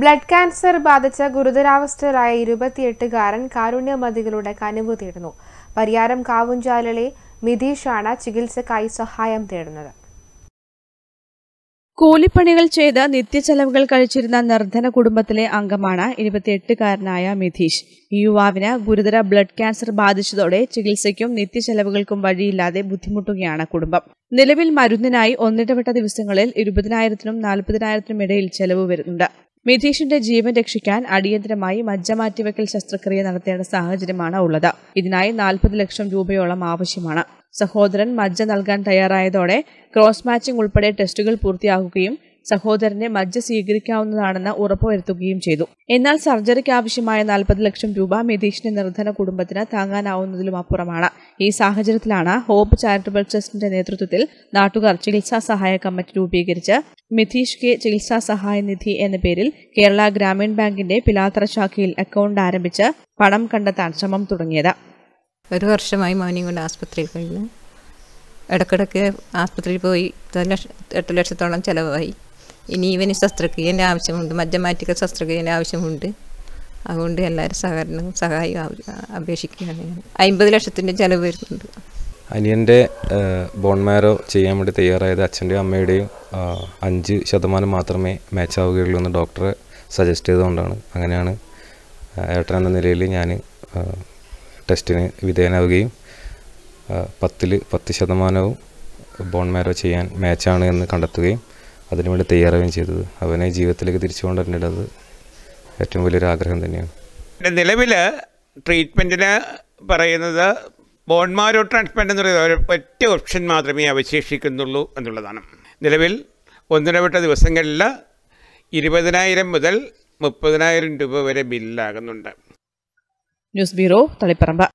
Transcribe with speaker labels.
Speaker 1: Blood cancer ബാധിച്ച ഗുരുതരാവസ്ഥയിലായ ഇരുപത്തിയെട്ടുകാരൻ കാരുണ്യമതികളുടെ കനിവ് തേടുന്നു. പരിയാരം കാവുഞ്ചാലിലെ മിതീഷാണ് ചികിത്സക്കായി സഹായം തേടുന്നത്.
Speaker 2: കൂലിപ്പണികൾ ചെയ്ത് നിത്യച്ചെലവുകൾ കഴിച്ചിരുന്ന നിർധന കുടുംബത്തിലെ അംഗമാണ് ഇരുപത്തിയെട്ടുകാരനായ മിഥീഷ് ഈ യുവാവിന് ഗുരുതര ബ്ലഡ് ക്യാൻസർ ബാധിച്ചതോടെ ചികിത്സയ്ക്കും നിത്യച്ചെലവുകൾക്കും വഴിയില്ലാതെ ബുദ്ധിമുട്ടുകയാണ് കുടുംബം. നിലവിൽ മരുന്നിനായി ഒന്നിടവിട്ട ദിവസങ്ങളിൽ ഇരുപതിനായിരത്തിനും നാൽപ്പതിനായിരത്തിനും ഇടയിൽ ചെലവ് വരുന്നുണ്ട്. മിഥീഷിന്റെ ജീവൻ രക്ഷിക്കാൻ അടിയന്തരമായി മജ്ജ മാറ്റിവെക്കൽ ശസ്ത്രക്രിയ നടത്തേണ്ട സാഹചര്യമാണ് ഉള്ളത്. ഇതിനായി നാൽപ്പത് ലക്ഷം രൂപയോളം ആവശ്യമാണ്. സഹോദരൻ മജ്ജ നൽകാൻ തയ്യാറായതോടെ ക്രോസ് മാച്ചിംഗ് ഉൾപ്പെടെ ടെസ്റ്റുകൾ പൂർത്തിയാക്കുകയും സഹോദരനെ മജ്ജ സ്വീകരിക്കാവുന്നതാണെന്ന് ഉറപ്പുവരുത്തുകയും ചെയ്തു. എന്നാൽ സർജറിക്ക് ആവശ്യമായ നാൽപ്പത് ലക്ഷം രൂപ മിതീഷിന്റെ നിർധന കുടുംബത്തിന് താങ്ങാനാവുന്നതിലും അപ്പുറമാണ്. ഈ സാഹചര്യത്തിലാണ് ഹോപ്പ് ചാരിറ്റബിൾ ട്രസ്റ്റിന്റെ നേതൃത്വത്തിൽ നാട്ടുകാർ ചികിത്സാ സഹായ കമ്മിറ്റി രൂപീകരിച്ച് മിഥീഷ് കെ ചികിത്സാ സഹായ നിധി എന്ന പേരിൽ കേരള ഗ്രാമീൺ ബാങ്കിന്റെ പിലാത്ര ശാഖയിൽ അക്കൗണ്ട് ആരംഭിച്ച് പണം കണ്ടെത്താൻ ശ്രമം തുടങ്ങിയത്.
Speaker 3: ഒരു വർഷമായി മോനെയും കൊണ്ട് ആസ്പത്രിയിൽ കഴിഞ്ഞു ഇടയ്ക്കിടയ്ക്ക് ആസ്പത്രിയിൽ പോയി എട്ട് ലക്ഷ- ലക്ഷത്തോളം ചിലവായി. ഇനി ഇവന് ശസ്ത്രക്രിയേന്റെ ആവശ്യമുണ്ട് മജ്ജമാറ്റിക്കൽ ശസ്ത്രക്രിയേന്റെ ആവശ്യമുണ്ട്. അതുകൊണ്ട് എല്ലാവരും സഹകരണം സഹായം ആവ- അപേക്ഷിക്കുകയാണ് അമ്പത് ലക്ഷത്തിന്റെ ചിലവ് വരുന്നുണ്ട്.
Speaker 4: അനിയന്റെ ബോൺ മാരോ ചെയ്യാൻ വേണ്ടി തയ്യാറായത് അച്ഛന്റെയും അമ്മയുടെയും അഞ്ച് ശതമാനം മാത്രമേ മാച്ച് ആവുകയുള്ളൂ എന്ന് ഡോക്ടറെ സജസ്റ്റ് ചെയ്തുകൊണ്ടാണ്. അങ്ങനെയാണ് ഏട്ടൻ എന്ന നിലയിൽ ഞാൻ ടെസ്റ്റിന് വിധേയനാവുകയും പത്തിൽ പത്ത് ശതമാനവും ബോൺ മാരോ ചെയ്യാൻ മാച്ചാണ് എന്ന് കണ്ടെത്തുകയും അതിനുവേണ്ടി തയ്യാറാവുകയും ചെയ്തത്. അവനെ ജീവിതത്തിലേക്ക് തിരിച്ചു കൊണ്ടുവരേണ്ടത് ഏറ്റവും വലിയൊരു ആഗ്രഹം തന്നെയാണ്.
Speaker 5: നിലവിൽ ട്രീറ്റ്മെന്റിന് പറയുന്നത് ബോൺമാരോ ട്രാൻസ്പ്ലാന്റ് എന്ന് പറയുന്നത് ഒറ്റ ഓപ്ഷൻ മാത്രമേ അവശേഷിക്കുന്നുള്ളൂ എന്നുള്ളതാണ്. നിലവിൽ ഒന്നിടവിട്ട ദിവസങ്ങളിൽ ഇരുപതിനായിരം മുതൽ മുപ്പതിനായിരം രൂപ വരെ ബില്ലാകുന്നുണ്ട്.
Speaker 2: News bureau Taliparamba.